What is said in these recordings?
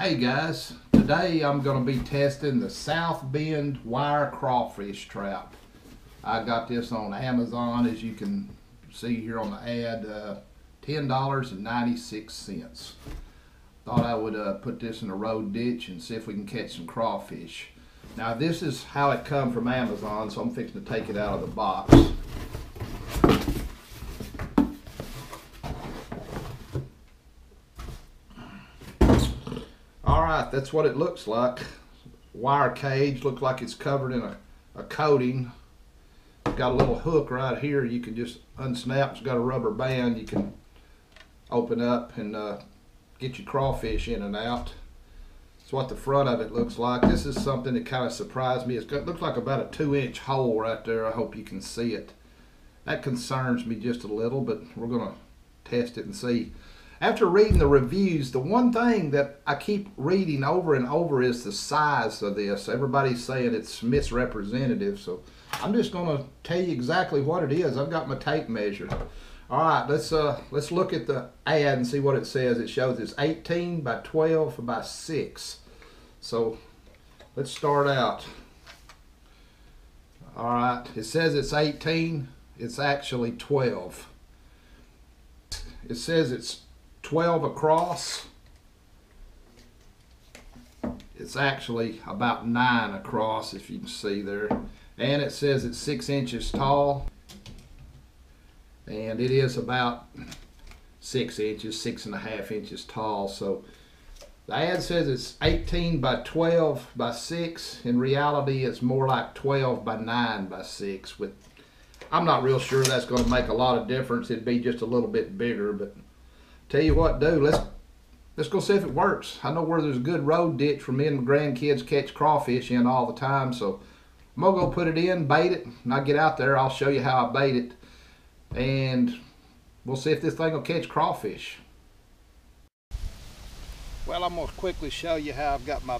Hey guys, today I'm going to be testing the South Bend wire crawfish trap. I got this on Amazon as you can see here on the ad, uh, $10.96. Thought I would uh, put this in a road ditch and see if we can catch some crawfish. Now this is how it come from Amazon, so I'm fixing to take it out of the box. All right, that's what it looks like. Wire cage, looks like it's covered in a, a coating. Got a little hook right here. You can just unsnap. It's got a rubber band. You can open up and uh, get your crawfish in and out. That's what the front of it looks like. This is something that kind of surprised me. It's got, looks like about a two inch hole right there. I hope you can see it. That concerns me just a little, but we're going to test it and see. After reading the reviews, the one thing that I keep reading over and over is the size of this. Everybody's saying it's misrepresentative, so I'm just going to tell you exactly what it is. I've got my tape measure. All right, let's uh let's look at the ad and see what it says. It shows it's 18 by 12 by 6. So let's start out. All right, it says it's 18. It's actually 12. It says it's 12 across. It's actually about 9 across, if you can see there. And it says it's 6 inches tall. And it is about 6 inches, six and a half inches tall. So the ad says it's 18 by 12 by 6. In reality, it's more like 12 by 9 by 6. With I'm not real sure that's going to make a lot of difference. It'd be just a little bit bigger, but tell you what, dude, let's let's go see if it works. I know where there's a good road ditch for me and my grandkids catch crawfish in all the time, so I'm gonna go put it in, bait it, and I get out there. I'll show you how I bait it, and we'll see if this thing will catch crawfish. Well, I'm gonna quickly show you how I've got my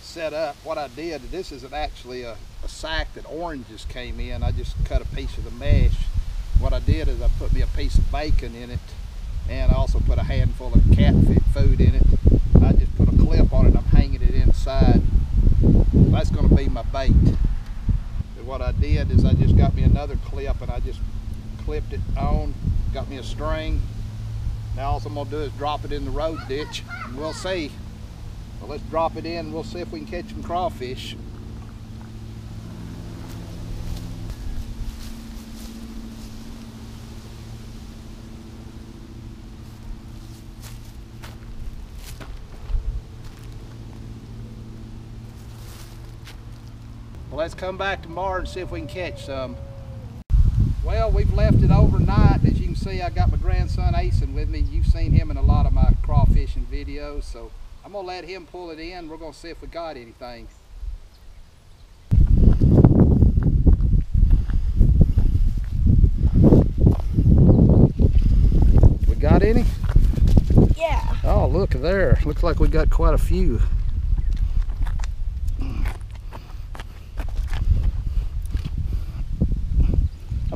set up. What I did, this isn't actually a, a sack that oranges came in. I just cut a piece of the mesh. What I did is I put me a piece of bacon in it and I also put a handful of cat food in it. I just put a clip on it I'm hanging it inside. That's going to be my bait. And what I did is I just got me another clip and I just clipped it on, got me a string. Now all I'm going to do is drop it in the road ditch and we'll see. So let's drop it in we'll see if we can catch some crawfish. Well, let's come back tomorrow and see if we can catch some. Well, we've left it overnight. As you can see, I got my grandson Asen with me. You've seen him in a lot of my crawfishing videos, so I'm gonna let him pull it in. We're gonna see if we got anything. We got any? Yeah. Oh, look there. Looks like we got quite a few.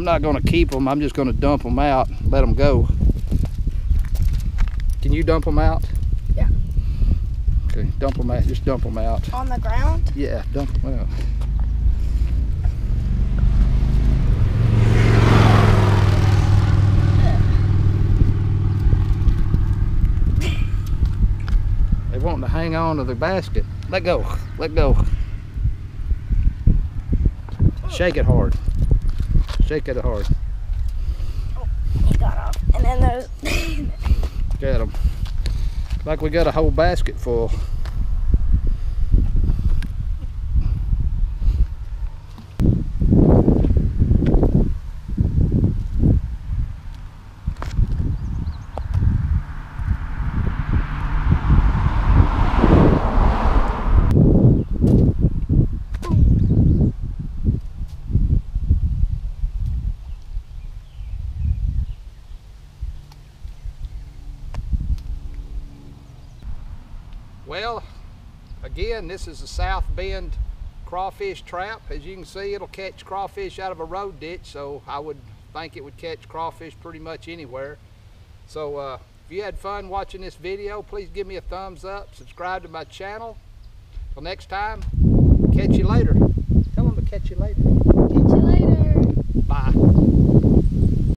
Not going to keep them. I'm just going to dump them out, let them go. Can you dump them out? Yeah. Okay, dump them out. Just dump them out. On the ground? Yeah, dump them out. They want to hang on to the basket. Let go. Let go. Shake it hard. Shake it hard. Oh, he got off. And then there's Got them. Like we got a whole basket full. Well, again, this is a South Bend crawfish trap. As you can see, it'll catch crawfish out of a road ditch, so I would think it would catch crawfish pretty much anywhere. So uh, if you had fun watching this video, please give me a thumbs up, subscribe to my channel. Till next time, catch you later. Tell them to catch you later. Catch you later. Bye.